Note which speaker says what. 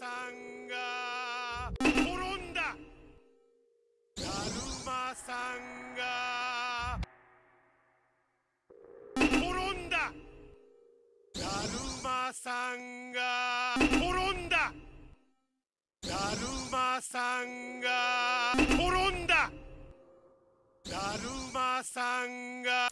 Speaker 1: さんがさんが転んだだるまさんが転んだだるまさんが転んだだるまさんが